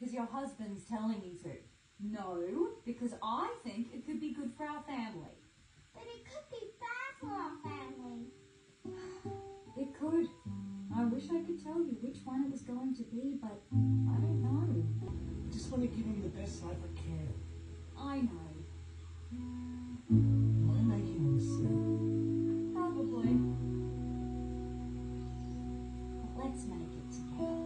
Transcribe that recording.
because your husband's telling you to. No, because I think it could be good for our family. But it could be bad for our family. It could. I wish I could tell you which one it was going to be, but I don't know. I just want to give him the best life I can. I know. Am I making him sick? Probably. Let's make it together.